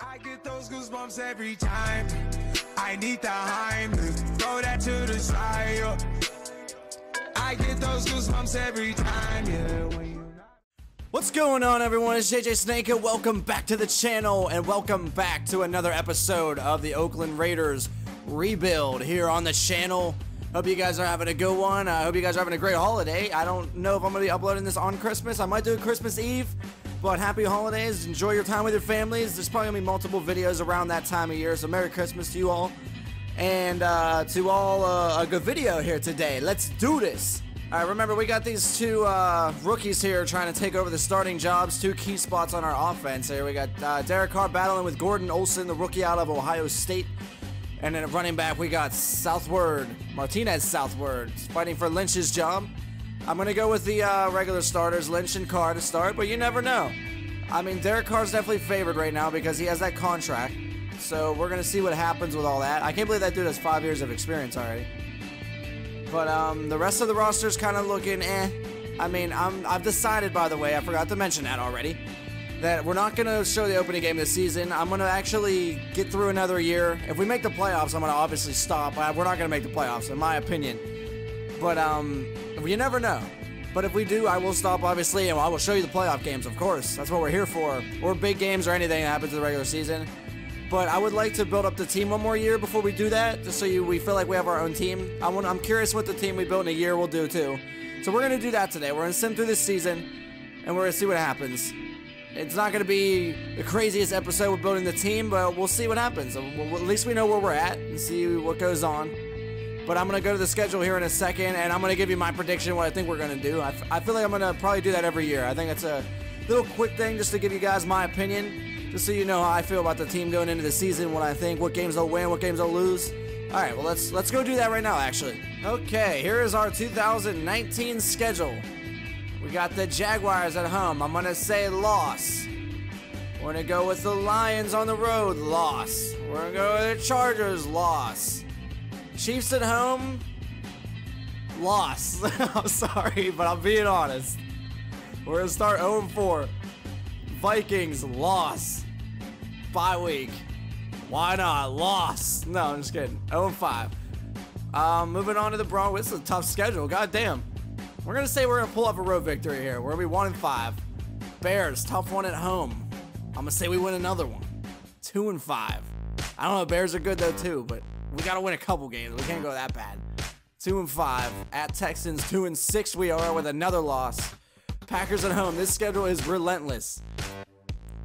I get those goosebumps every time. I need the Heimlich, throw that to the side. yeah. I get those goosebumps every time, yeah. What's going on, everyone? It's JJ Snake, and welcome back to the channel, and welcome back to another episode of the Oakland Raiders rebuild here on the channel. Hope you guys are having a good one. I hope you guys are having a great holiday. I don't know if I'm going to be uploading this on Christmas. I might do it Christmas Eve, but happy holidays. Enjoy your time with your families. There's probably going to be multiple videos around that time of year, so Merry Christmas to you all. And uh, to all, uh, a good video here today. Let's do this. All right, remember, we got these two uh, rookies here trying to take over the starting jobs, two key spots on our offense here. We got uh, Derek Carr battling with Gordon Olsen, the rookie out of Ohio State. And then running back, we got Southward, Martinez Southward, fighting for Lynch's job. I'm going to go with the uh, regular starters, Lynch and Carr to start, but you never know. I mean, Derek Carr's definitely favored right now because he has that contract. So we're going to see what happens with all that. I can't believe that dude has five years of experience already. But um, the rest of the roster's kind of looking eh. I mean, I'm, I've decided, by the way, I forgot to mention that already, that we're not going to show the opening game this season. I'm going to actually get through another year. If we make the playoffs, I'm going to obviously stop. We're not going to make the playoffs, in my opinion. But um, you never know. But if we do, I will stop, obviously, and I will show you the playoff games, of course. That's what we're here for. Or big games or anything that happens in the regular season. But I would like to build up the team one more year before we do that, just so you, we feel like we have our own team. I want, I'm curious what the team we built in a year will do too. So we're gonna do that today. We're gonna sim through this season, and we're gonna see what happens. It's not gonna be the craziest episode with building the team, but we'll see what happens. At least we know where we're at and see what goes on. But I'm gonna go to the schedule here in a second, and I'm gonna give you my prediction what I think we're gonna do. I, I feel like I'm gonna probably do that every year. I think it's a little quick thing just to give you guys my opinion, just so you know how I feel about the team going into the season, what I think, what games they'll win, what games they'll lose. All right, well let's let's go do that right now. Actually, okay, here is our 2019 schedule. We got the Jaguars at home. I'm gonna say loss. We're gonna go with the Lions on the road, loss. We're gonna go with the Chargers, loss. Chiefs at home, loss. I'm sorry, but I'm being honest. We're gonna start 0 4. Vikings, loss. Bye week. Why not? Loss. No, I'm just kidding. 0 5. Um, moving on to the Broncos. This is a tough schedule. God damn. We're gonna say we're gonna pull off a road victory here. We're gonna be 1 and 5. Bears, tough one at home. I'm gonna say we win another one. 2 and 5. I don't know, Bears are good though too, but we gotta win a couple games. We can't go that bad. Two and five at Texans. Two and six we are with another loss. Packers at home. This schedule is relentless.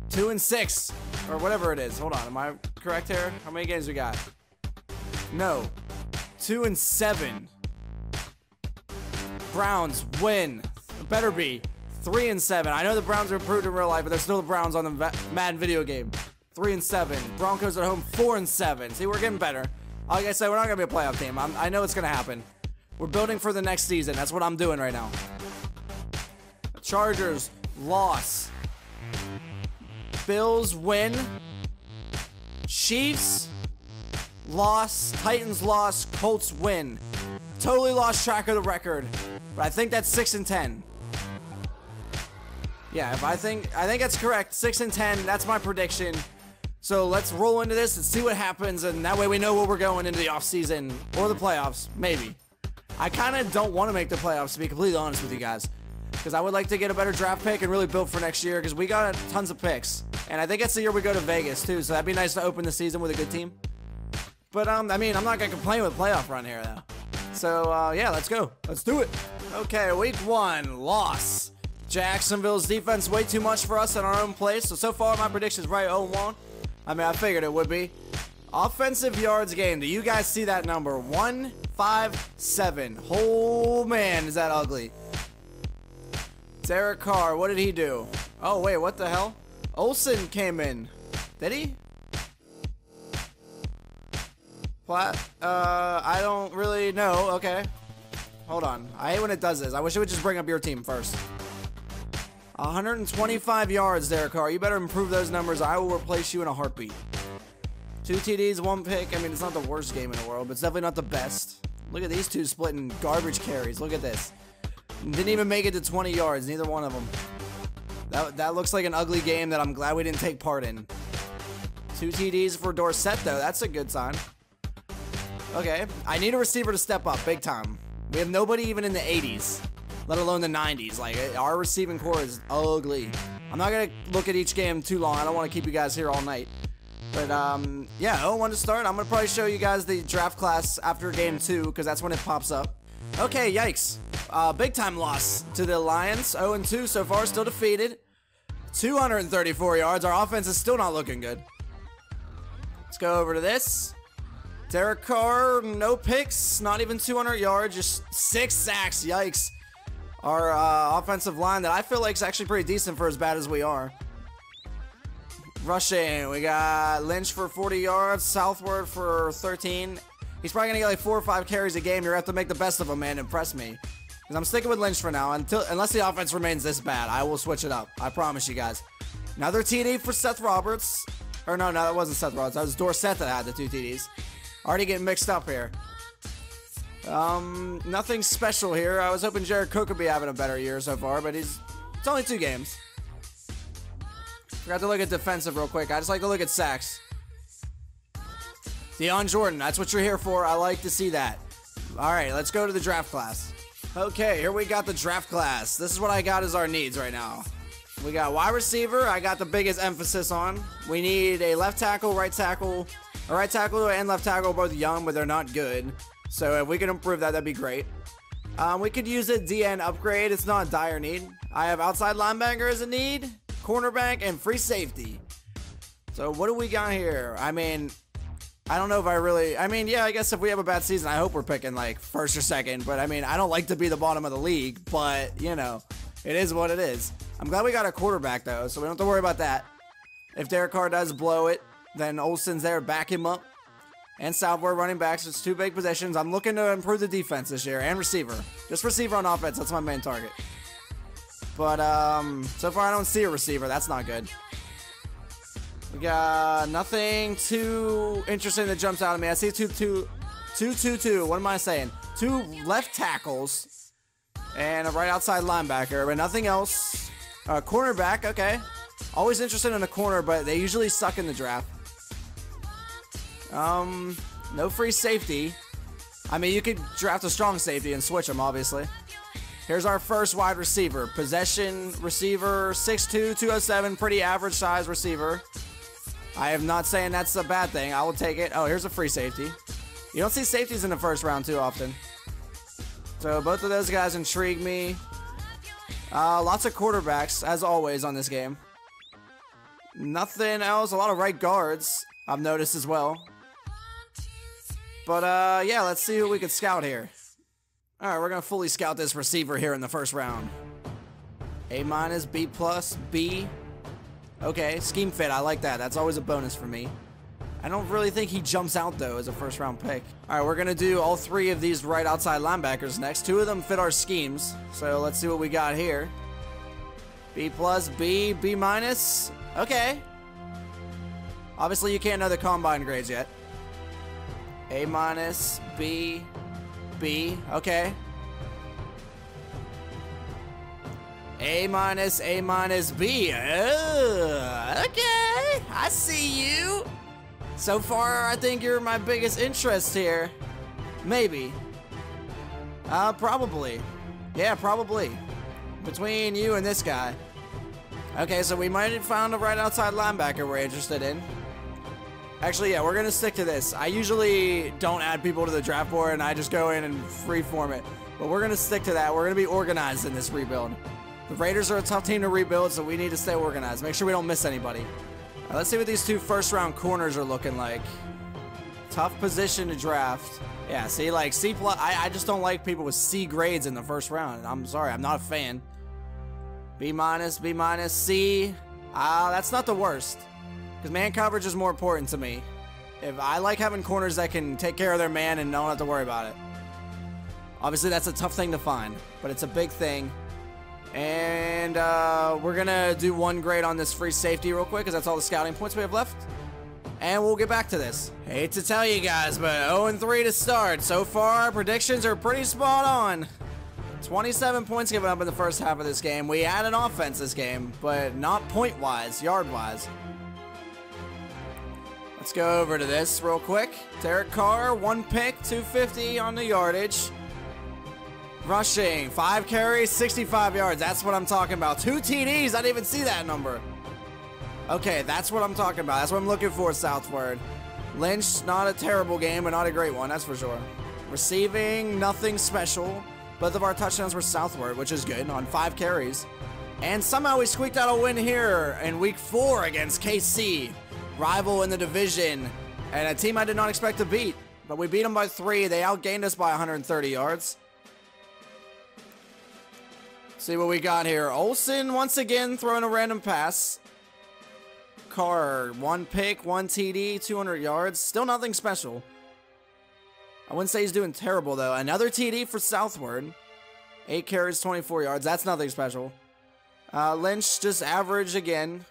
Two and six or whatever it is. Hold on, am I correct here? How many games we got? No, two and seven. Browns win. Better be three and seven. I know the Browns are improved in real life, but they're still the Browns on the Madden video game. Three and seven. Broncos at home, four and seven. See, we're getting better. Like I said, we're not gonna be a playoff team. I'm, I know it's gonna happen. We're building for the next season. That's what I'm doing right now. Chargers loss. Bills win. Chiefs loss. Titans loss. Colts win. Totally lost track of the record, but I think that's six and ten. Yeah, if I think I think that's correct. Six and ten. That's my prediction. So let's roll into this and see what happens, and that way we know where we're going into the offseason or the playoffs, maybe. I kind of don't want to make the playoffs, to be completely honest with you guys, because I would like to get a better draft pick and really build for next year, because we got tons of picks, and I think it's the year we go to Vegas too. So that'd be nice to open the season with a good team. But um, I mean, I'm not gonna complain with playoff run here though. So uh, yeah, let's go. Let's do it. Okay, week one loss. Jacksonville's defense way too much for us in our own place. So so far my prediction's right 0-1. I mean, I figured it would be. Offensive yards game. Do you guys see that number? 157. Oh man, is that ugly. Derek Carr, what did he do? Oh wait, what the hell? Olsen came in. Did he? What? Uh, I don't really know. Okay. Hold on. I hate when it does this. I wish it would just bring up your team first. 125 yards there, Carr. You better improve those numbers. I will replace you in a heartbeat. Two TDs, one pick. I mean, it's not the worst game in the world, but it's definitely not the best. Look at these two splitting garbage carries. Look at this. Didn't even make it to 20 yards, neither one of them. That, that looks like an ugly game that I'm glad we didn't take part in. Two TDs for Dorsett, though. That's a good sign. Okay. I need a receiver to step up big time. We have nobody even in the 80s, let alone the 90s. Like, our receiving core is ugly. I'm not going to look at each game too long. I don't want to keep you guys here all night. But, um, yeah, 0-1 to start. I'm going to probably show you guys the draft class after game two, because that's when it pops up. Okay, yikes. Uh, big time loss to the Lions. 0-2 so far, still defeated. 234 yards. Our offense is still not looking good. Let's go over to this. Derek Carr, no picks, not even 200 yards, just six sacks. Yikes. Our uh, offensive line that I feel like is actually pretty decent for as bad as we are. Rushing, we got Lynch for 40 yards, Southward for 13. He's probably gonna get like four or five carries a game. You're gonna have to make the best of him, man. Impress me. Because I'm sticking with Lynch for now until unless the offense remains this bad. I will switch it up. I promise you guys. Another TD for Seth Roberts. Or no, no, that wasn't Seth Roberts. That was Dorsett that had the two TDs. Already getting mixed up here. Um, nothing special here. I was hoping Jared Cook would be having a better year so far, but he's it's only two games. Forgot to look at defensive real quick. I just like to look at sacks. Dion Jordan, that's what you're here for. I like to see that. All right, let's go to the draft class. Okay, here we got the draft class. This is what I got as our needs right now. We got wide receiver. I got the biggest emphasis on. We need a left tackle, right tackle. A right tackle and left tackle both young, but they're not good. So if we can improve that, that'd be great. Um, we could use a DN upgrade. It's not a dire need. I have outside linebacker as a need, cornerback, and free safety. So what do we got here? I mean, I don't know if I really. I mean, yeah, I guess if we have a bad season, I hope we're picking like first or second. But I mean, I don't like to be the bottom of the league. But you know, it is what it is. I'm glad we got a quarterback though, so we don't have to worry about that. If Derek Carr does blow it, then Olsen's there, back him up. And Southward running backs. It's two big positions. I'm looking to improve the defense this year and receiver. Just receiver on offense. That's my main target. But um, so far I don't see a receiver. That's not good. We got nothing too interesting that jumps out at me. I see two, two, two, two, two. What am I saying? Two left tackles and a right outside linebacker, but nothing else. Uh, cornerback, okay. Always interested in a corner, but they usually suck in the draft. Um, no free safety. I mean, you could draft a strong safety and switch them, obviously. Here's our first wide receiver. Possession receiver, 6'2", 207, pretty average size receiver. I am not saying that's a bad thing. I will take it. Oh, here's a free safety. You don't see safeties in the first round too often. So both of those guys intrigue me. Uh, lots of quarterbacks, as always, on this game. Nothing else. A lot of right guards, I've noticed as well. But, uh, yeah, let's see who we can scout here. Alright, we're going to fully scout this receiver here in the first round. A minus, B plus, B. Okay, scheme fit. I like that. That's always a bonus for me. I don't really think he jumps out, though, as a first round pick. Alright, we're going to do all three of these right outside linebackers next. Two of them fit our schemes. So let's see what we got here. B plus, B, B minus. Okay. Obviously, you can't know the combine grades yet. A minus, B, B, okay. A minus, A minus, B. Ugh, okay, I see you. So far, I think you're my biggest interest here. Maybe. Uh, probably. Yeah, probably. Between you and this guy. Okay, so we might have found a right outside linebacker we're interested in. Actually, yeah, we're to stick to this. I usually don't add people to the draft board and I just go in and freeform it. But we're to stick to that. We're to be organized in this rebuild. The Raiders are a tough team to rebuild, so we need to stay organized. Make sure we don't miss anybody. Right, let's see what these two first round corners are looking like. Tough position to draft. Yeah, see, like C plus. I, I just don't like people with C grades in the first round. I'm sorry, I'm not a fan. B minus, B minus, C. Uh, that's not the worst. Because man coverage is more important to me. If I like having corners that can take care of their man and don't have to worry about it. Obviously, that's a tough thing to find, but it's a big thing. And uh, we're going to do one grade on this free safety real quick because that's all the scouting points we have left. And we'll get back to this. Hate to tell you guys, but 0-3 to start. So far, our predictions are pretty spot on. 27 points given up in the first half of this game. We had an offense this game, but not point-wise, yard-wise. Let's go over to this real quick. Derek Carr, one pick, 250 on the yardage. Rushing, five carries, 65 yards. That's what I'm talking about. Two TDs. I didn't even see that number. Okay, that's what I'm talking about. That's what I'm looking for, Southward. Lynch, not a terrible game, but not a great one, that's for sure. Receiving, nothing special. Both of our touchdowns were Southward, which is good, on five carries. And somehow we squeaked out a win here in week four against KC, rival in the division, and a team I did not expect to beat. But we beat them by three. They outgained us by 130 yards. See what we got here. Olsen once again throwing a random pass. Carr, one pick, one TD, 200 yards. Still nothing special. I wouldn't say he's doing terrible though. Another TD for Southward. Eight carries, 24 yards. That's nothing special. Uh, Lynch just average again.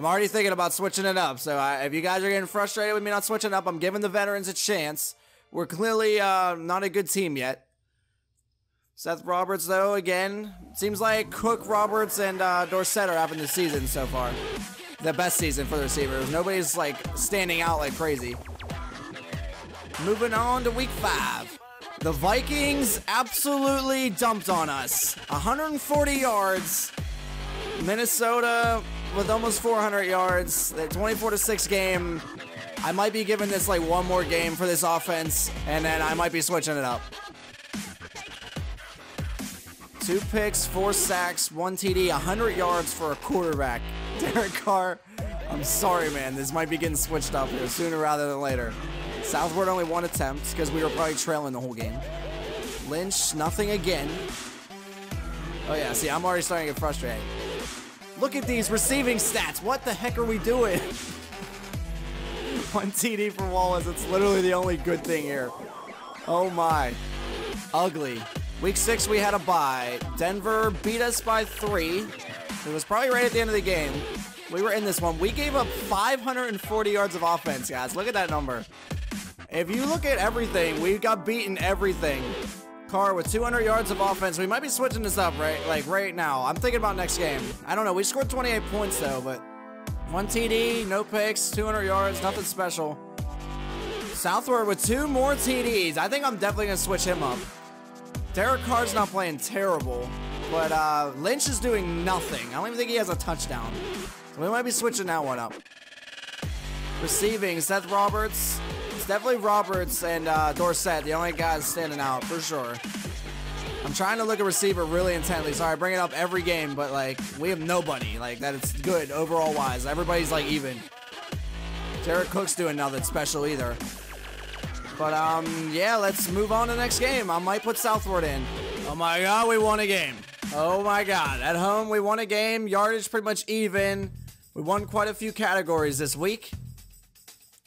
I'm already thinking about switching it up. So I, if you guys are getting frustrated with me not switching up, I'm giving the veterans a chance. We're clearly uh, not a good team yet. Seth Roberts, though, again, seems like Cook, Roberts, and uh, Dorsett are having the season so far. The best season for the receivers. Nobody's, like, standing out like crazy. Moving on to week five. The Vikings absolutely dumped on us. 140 yards. Minnesota with almost 400 yards. The 24 to 6 game. I might be giving this like one more game for this offense, and then I might be switching it up. Two picks, four sacks, one TD, 100 yards for a quarterback. Derek Carr, I'm sorry, man. This might be getting switched up here sooner rather than later. Southward only one attempt because we were probably trailing the whole game. Lynch, nothing again. Oh, yeah. See, I'm already starting to get frustrated. Look at these receiving stats. What the heck are we doing? one TD for Wallace. It's literally the only good thing here. Oh, my. Ugly. Week six, we had a bye. Denver beat us by three. It was probably right at the end of the game. We were in this one. We gave up 540 yards of offense, guys. Look at that number. If you look at everything, we got beaten everything. Carr with 200 yards of offense. We might be switching this up right, like right now. I'm thinking about next game. I don't know. We scored 28 points though, but one TD, no picks, 200 yards, nothing special. Southward with two more TDs. I think I'm definitely gonna switch him up. Derek Carr's not playing terrible, but uh, Lynch is doing nothing. I don't even think he has a touchdown. So we might be switching that one up. Receiving, Seth Roberts. Definitely Roberts and uh, Dorsett, the only guys standing out, for sure. I'm trying to look at receiver really intently. Sorry, I bring it up every game, but like, we have nobody. Like, that it's good overall wise. Everybody's like even. Jared Cook's doing nothing special either. But, um, yeah, let's move on to the next game. I might put Southward in. Oh my god, we won a game. Oh my god. At home, we won a game. Yardage pretty much even. We won quite a few categories this week.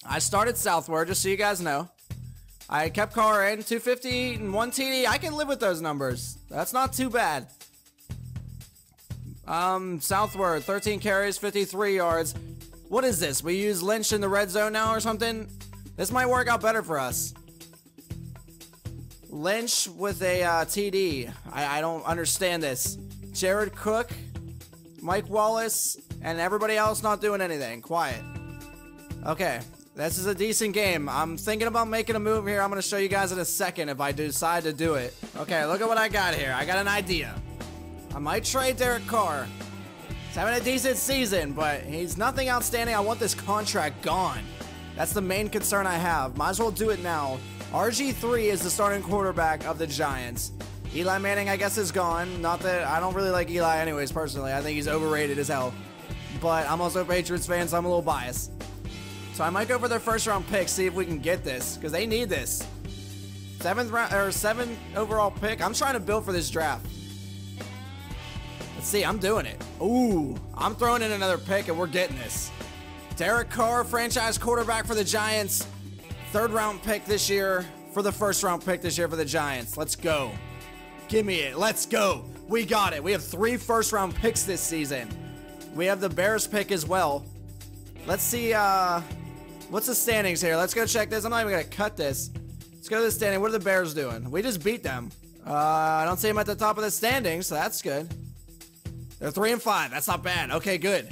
I started Southward, just so you guys know. I kept Carr in 250 and 1 TD. I can live with those numbers. That's not too bad. Um, Southward, 13 carries, 53 yards. What is this? We use Lynch in the red zone now or something? This might work out better for us. Lynch with a uh, TD. I, I don't understand this. Jared Cook, Mike Wallace, and everybody else not doing anything. Quiet. Okay, this is a decent game. I'm thinking about making a move here. I'm going to show you guys in a second if I decide to do it. Okay, look at what I got here. I got an idea. I might trade Derek Carr. He's having a decent season, but he's nothing outstanding. I want this contract gone. That's the main concern I have. Might as well do it now. RG3 is the starting quarterback of the Giants. Eli Manning, I guess, is gone. Not that I don't really like Eli, anyways, personally. I think he's overrated as hell. But I'm also a Patriots fan, so I'm a little biased. So I might go for their first round pick, see if we can get this, because they need this. Seventh round or seventh overall pick. I'm trying to build for this draft. Let's see, I'm doing it. Ooh, I'm throwing in another pick, and we're getting this. Derek Carr, franchise quarterback for the Giants. Third round pick this year for the first round pick this year for the Giants. Let's go. Give me it. Let's go. We got it. We have three first round picks this season. We have the Bears pick as well. Let's see, uh, what's the standings here? Let's go check this. I'm not even going to cut this. Let's go to the standing. What are the Bears doing? We just beat them. Uh, I don't see them at the top of the standings, so that's good. They're three and five. That's not bad. Okay, good.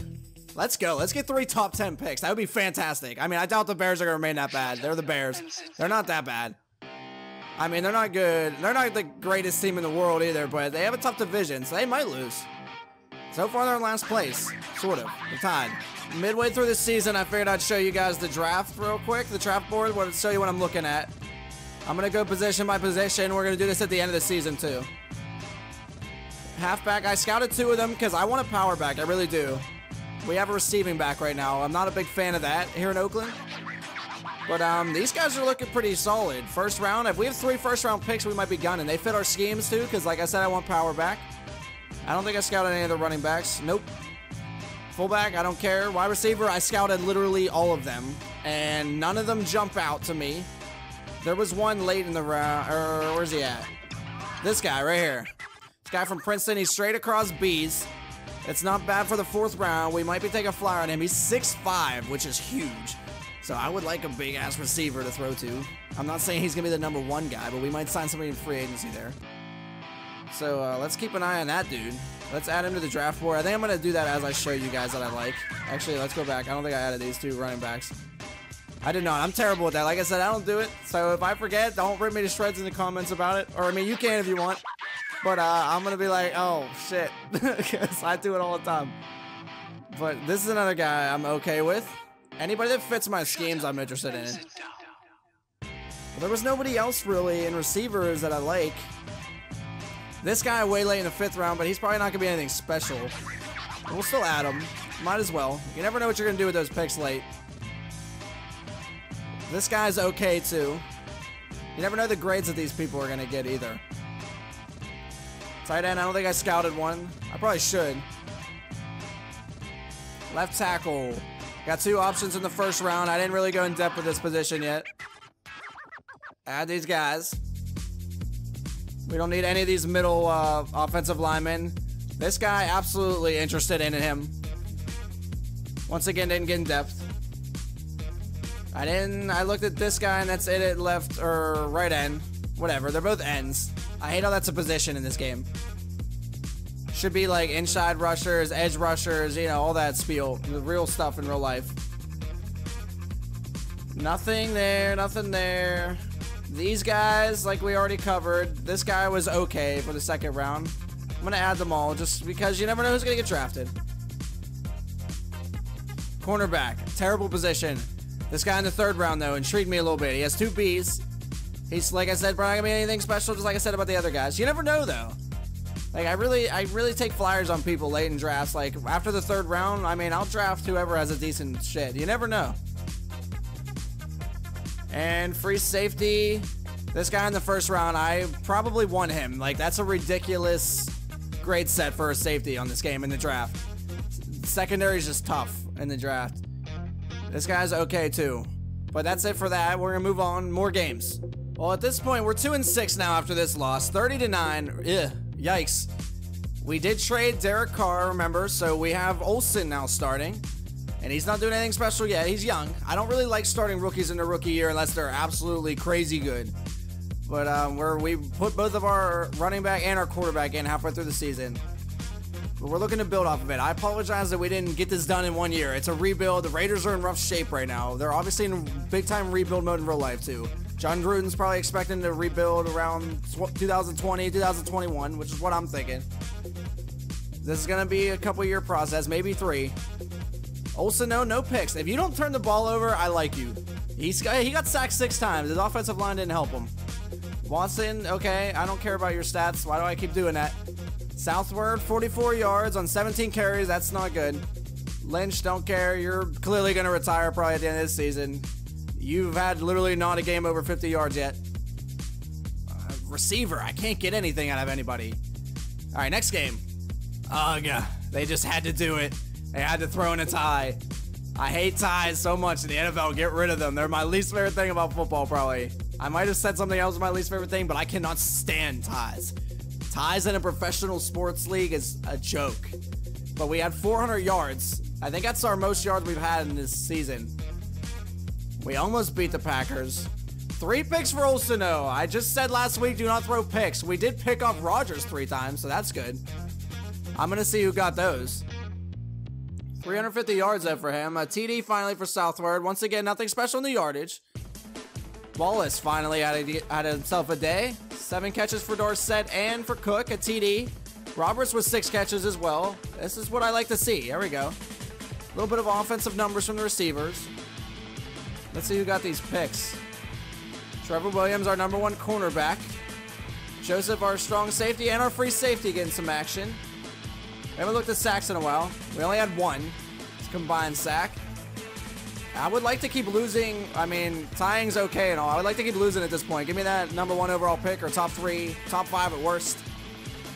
Let's go. Let's get three top 10 picks. That would be fantastic. I mean, I doubt the Bears are going to remain that bad. They're the Bears. They're not that bad. I mean, they're not good. They're not the greatest team in the world either, but they have a tough division, so they might lose. So far, they're in last place. Sort of. They're tied. Midway through the season, I figured I'd show you guys the draft real quick. The draft board. To show you what I'm looking at. I'm going to go position by position. We're going to do this at the end of the season, too. Halfback. I scouted two of them because I want a power back. I really do. We have a receiving back right now. I'm not a big fan of that here in Oakland. But um, these guys are looking pretty solid. First round, if we have three first round picks, we might be gunning. They fit our schemes too, because like I said, I want power back. I don't think I scouted any of the running backs. Nope. Fullback, I don't care. Wide receiver, I scouted literally all of them, and none of them jump out to me. There was one late in the round, where's he at? This guy right here. This guy from Princeton, he's straight across B's. It's not bad for the fourth round. We might be taking a flyer on him. He's 6'5", which is huge. So I would like a big ass receiver to throw to. I'm not saying he's gonna be the number one guy, but we might sign somebody in free agency there. So uh, let's keep an eye on that dude. Let's add him to the draft board. I think I'm gonna do that as I show you guys that I like. Actually, let's go back. I don't think I added these two running backs. I did not. I'm terrible with that. Like I said, I don't do it. So if I forget, don't rip me to shreds in the comments about it. Or I mean, you can if you want. But uh, I'm gonna be like, oh shit, because I do it all the time. But this is another guy I'm okay with. Anybody that fits my schemes, I'm interested in. There was nobody else really in receivers that I like. This guy way late in the fifth round, but he's probably not gonna be anything special. We'll still add him. Might as well. You never know what you're gonna do with those picks late. This guy's okay too. You never know the grades that these people are gonna get either. Tight end, I don't think I scouted one. I probably should. Left tackle. Got two options in the first round. I didn't really go in depth with this position yet. Add these guys. We don't need any of these middle uh, offensive linemen. This guy, absolutely interested in him. Once again, didn't get in depth. I didn't, I looked at this guy and that's it at left or right end. Whatever, they're both ends. I hate how that's a position in this game. Should be like inside rushers, edge rushers, you know, all that spiel. The real stuff in real life. Nothing there, nothing there. These guys, like we already covered, this guy was okay for the second round. I'm gonna add them all just because you never know who's gonna get drafted. Cornerback, terrible position. This guy in the third round though intrigued me a little bit. He has two Bs. He's like I said, probably gonna be anything special, just like I said about the other guys. You never know though. Like I really, I really take flyers on people late in drafts. Like after the third round, I mean, I'll draft whoever has a decent shit. You never know. And free safety. This guy in the first round, I probably won him. Like that's a ridiculous great set for a safety on this game in the draft. Secondary is just tough in the draft. This guy's okay too. But that's it for that. We're gonna move on. More games. Well, at this point, we're two and six now after this loss. 30 to nine. Ugh, yikes. We did trade Derek Carr, remember? So we have Olsen now starting. And he's not doing anything special yet. He's young. I don't really like starting rookies in the rookie year unless they're absolutely crazy good. But um, where we put both of our running back and our quarterback in halfway through the season. But we're looking to build off of it. I apologize that we didn't get this done in one year. It's a rebuild. The Raiders are in rough shape right now. They're obviously in big time rebuild mode in real life too. Jon Gruden's probably expecting to rebuild around 2020, 2021, which is what I'm thinking. This is going to be a couple year process, maybe three. Olsen, no, no picks. If you don't turn the ball over, I like you. He's got, he got sacked six times. His offensive line didn't help him. Watson, okay, I don't care about your stats. Why do I keep doing that? Southward, 44 yards on 17 carries. That's not good. Lynch, don't care. You're clearly going to retire probably at the end of this season. You've had literally not a game over 50 yards yet. Uh, receiver, I can't get anything out of anybody. All right, next game. Ugh, they just had to do it. They had to throw in a tie. I hate ties so much in the NFL. Get rid of them. They're my least favorite thing about football, probably. I might have said something else my least favorite thing, but I cannot stand ties. Ties in a professional sports league is a joke. But we had 400 yards. I think that's our most yards we've had in this season. We almost beat the Packers. Three picks for Olseno. I just said last week, do not throw picks. We did pick off Rodgers three times, so that's good. I'm going to see who got those. 350 yards there for him. A TD finally for Southward. Once again, nothing special in the yardage. Wallace finally had, had himself a day. Seven catches for Dorsett and for Cook, a TD. Roberts with six catches as well. This is what I like to see. There we go. A little bit of offensive numbers from the receivers. Let's see who got these picks. Trevor Williams, our number one cornerback. Joseph, our strong safety, and our free safety getting some action. We haven't looked at sacks in a while. We only had one. It's combined sack. I would like to keep losing. I mean, tying's okay and all. I would like to keep losing at this point. Give me that number one overall pick or top three, top five at worst.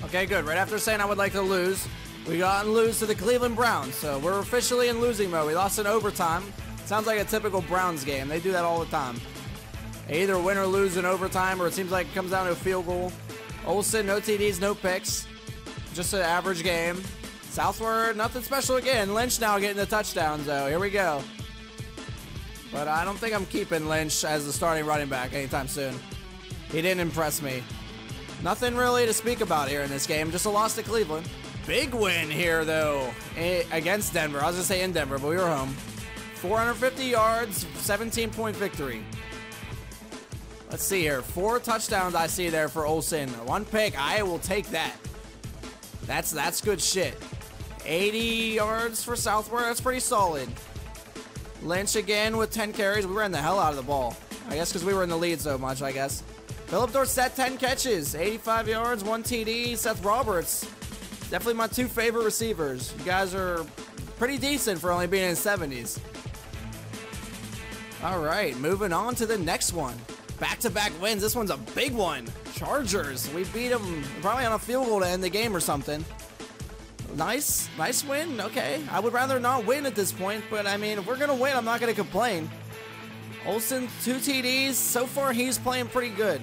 Okay, good. Right after saying I would like to lose, we got and lose to the Cleveland Browns. So we're officially in losing mode. We lost in overtime. Sounds like a typical Browns game. They do that all the time. Either win or lose in overtime, or it seems like it comes down to a field goal. Olsen, no TDs, no picks. Just an average game. Southward, nothing special again. Lynch now getting the touchdowns, though. Here we go. But I don't think I'm keeping Lynch as the starting running back anytime soon. He didn't impress me. Nothing really to speak about here in this game. Just a loss to Cleveland. Big win here, though, eh, against Denver. I was going to say in Denver, but we were home. 450 yards, 17 point victory. Let's see here. Four touchdowns I see there for Olsen. One pick. I will take that. That's that's good shit. 80 yards for Southward. That's pretty solid. Lynch again with 10 carries. We ran the hell out of the ball. I guess because we were in the lead so much, I guess. Phillip Dorsett, 10 catches, 85 yards, 1 TD. Seth Roberts, definitely my two favorite receivers. You guys are pretty decent for only being in the 70s. All right, moving on to the next one. Back-to-back wins. This one's a big one. Chargers. We beat them probably on a field goal to end the game or something. Nice, nice win. Okay, I would rather not win at this point, but I mean, if we're gonna win, I'm not gonna complain. Olsen, two TDs. So far, he's playing pretty good.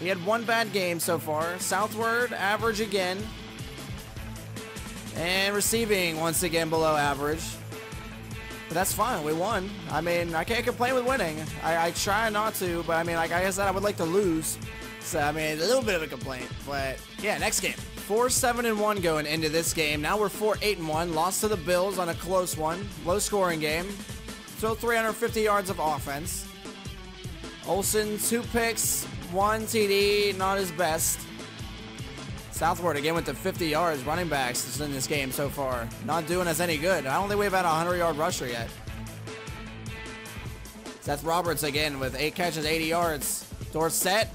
He had one bad game so far. Southward, average again. And receiving, once again, below average. That's fine. We won. I mean, I can't complain with winning. I, I try not to, but I mean, like I said, I would like to lose. So, I mean, a little bit of a complaint. But, yeah, next game. 4-7 and 1 going into this game. Now we're 4-8 and 1. Lost to the Bills on a close one. Low scoring game. Still 350 yards of offense. Olsen, two picks, one TD, not his best. Southward again with the 50 yards running backs in this game so far. Not doing us any good. I don't think we've had a 100 yard rusher yet. Seth Roberts again with 8 catches, 80 yards. Dorsett.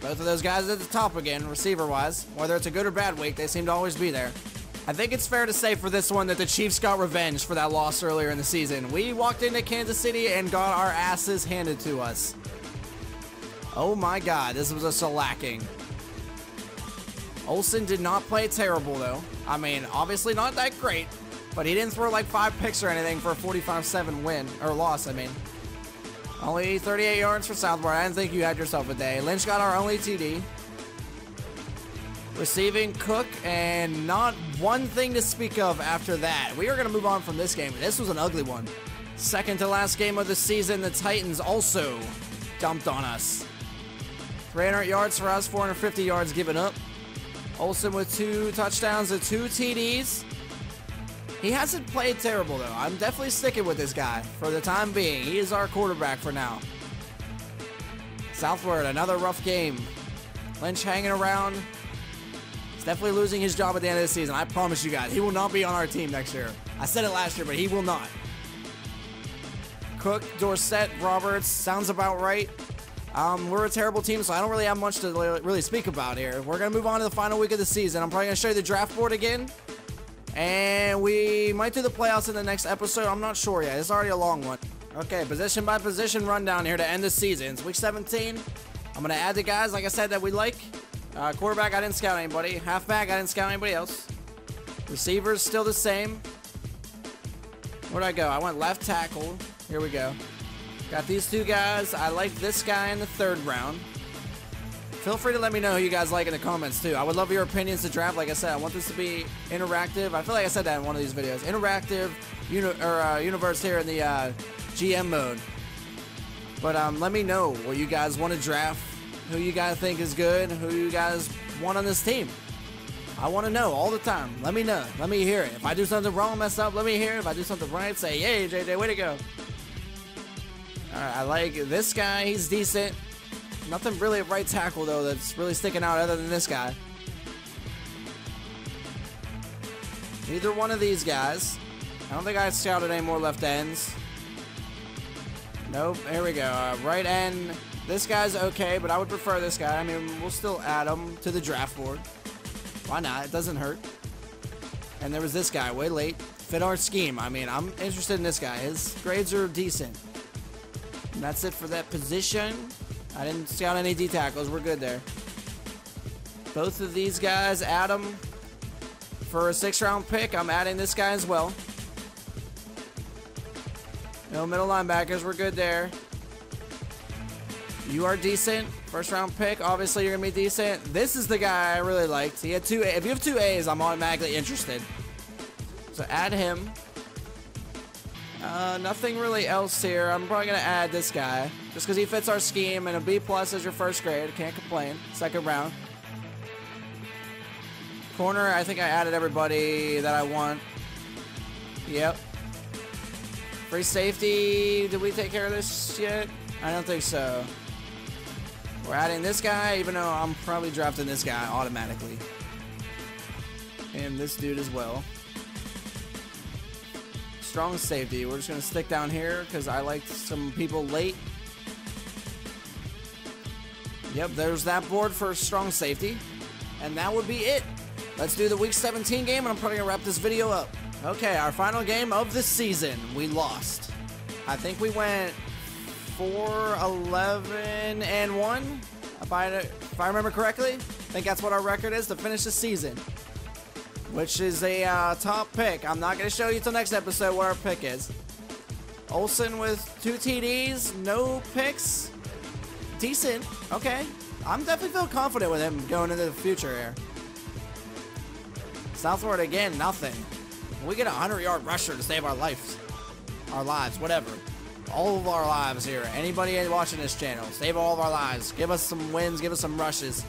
Both of those guys at the top again, receiver wise. Whether it's a good or bad week, they seem to always be there. I think it's fair to say for this one that the Chiefs got revenge for that loss earlier in the season. We walked into Kansas City and got our asses handed to us. Oh my god, this was a shellacking. Olsen did not play terrible, though. I mean, obviously not that great, but he didn't throw like five picks or anything for a 45-7 win, or loss, I mean. Only 38 yards for Southward. I didn't think you had yourself a day. Lynch got our only TD. Receiving Cook, and not one thing to speak of after that. We are going to move on from this game. This was an ugly one. Second to last game of the season, the Titans also dumped on us. 300 yards for us, 450 yards given up. Olsen with two touchdowns and two TDs. He hasn't played terrible, though. I'm definitely sticking with this guy for the time being. He is our quarterback for now. Southward, another rough game. Lynch hanging around. He's definitely losing his job at the end of the season. I promise you guys, he will not be on our team next year. I said it last year, but he will not. Cook, Dorsett, Roberts, sounds about right. Um, we're a terrible team, so I don't really have much to really speak about here. We're going to move on to the final week of the season. I'm probably going to show you the draft board again. And we might do the playoffs in the next episode. I'm not sure yet. It's already a long one. Okay, position by position rundown here to end the season. It's week 17. I'm going to add the guys, like I said, that we like. Uh, quarterback, I didn't scout anybody. Halfback, I didn't scout anybody else. Receivers, still the same. Where'd I go? I went left tackle. Here we go. Got these two guys. I like this guy in the third round. Feel free to let me know who you guys like in the comments too. I would love your opinions to draft. Like I said, I want this to be interactive. I feel like I said that in one of these videos. Interactive uni or, uh, universe here in the uh, GM mode. But um, let me know what you guys want to draft, who you guys think is good, who you guys want on this team. I want to know all the time. Let me know. Let me hear it. If I do something wrong, mess up, let me hear it. If I do something right, say, "Yay, JJ, way to go." Right, I like this guy. He's decent. Nothing really at right tackle though that's really sticking out other than this guy. Neither one of these guys. I don't think I scouted any more left ends. Nope. Here we go. Uh, right end. This guy's okay, but I would prefer this guy. I mean, we'll still add him to the draft board. Why not? It doesn't hurt. And there was this guy, way late. Fit our scheme. I mean, I'm interested in this guy. His grades are decent. And that's it for that position. I didn't scout any D tackles. We're good there. Both of these guys, Adam, for a six round pick, I'm adding this guy as well. No middle linebackers. We're good there. You are decent. First round pick. Obviously, you're going to be decent. This is the guy I really liked. He had two A. If you have two A's, I'm automatically interested. So add him. Uh, nothing really else here. I'm probably going to add this guy. Just because he fits our scheme. And a B plus is your first grade. Can't complain. Second round. Corner, I think I added everybody that I want. Yep. Free safety. Did we take care of this yet? I don't think so. We're adding this guy, even though I'm probably drafting this guy automatically. And this dude as well. Strong safety. We're just going to stick down here because I liked some people late. Yep, there's that board for strong safety. And that would be it. Let's do the week 17 game, and I'm probably going to wrap this video up. Okay, our final game of the season. We lost. I think we went 4 11 and 1 if I, if I remember correctly. I think that's what our record is to finish the season, which is a uh, top pick. I'm not going to show you till next episode what our pick is. Olsen with two TDs, no picks. Decent. Okay. I'm definitely feel confident with him going into the future here. Southward again, nothing. We get a 100 yard rusher to save our lives. Our lives, whatever all of our lives here. Anybody watching this channel, save all of our lives. Give us some wins, give us some rushes.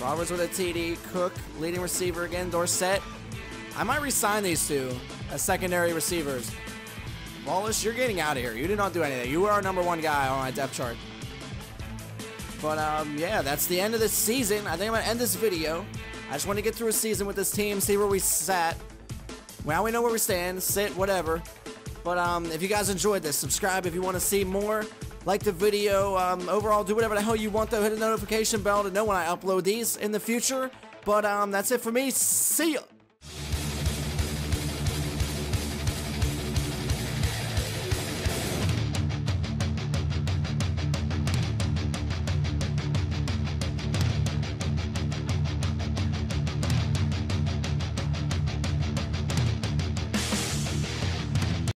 Roberts with a TD, Cook, leading receiver again, Dorsett. I might resign these two as secondary receivers. Wallace, you're getting out of here. You did not do anything. You were our number one guy on my depth chart. But um, yeah, that's the end of this season. I think I'm gonna end this video. I just want to get through a season with this team, see where we sat. Now we know where we stand, sit, whatever. But um, if you guys enjoyed this, subscribe if you want to see more. Like the video. Um, overall, do whatever the hell you want, though. Hit the notification bell to know when I upload these in the future. But um, that's it for me. See ya.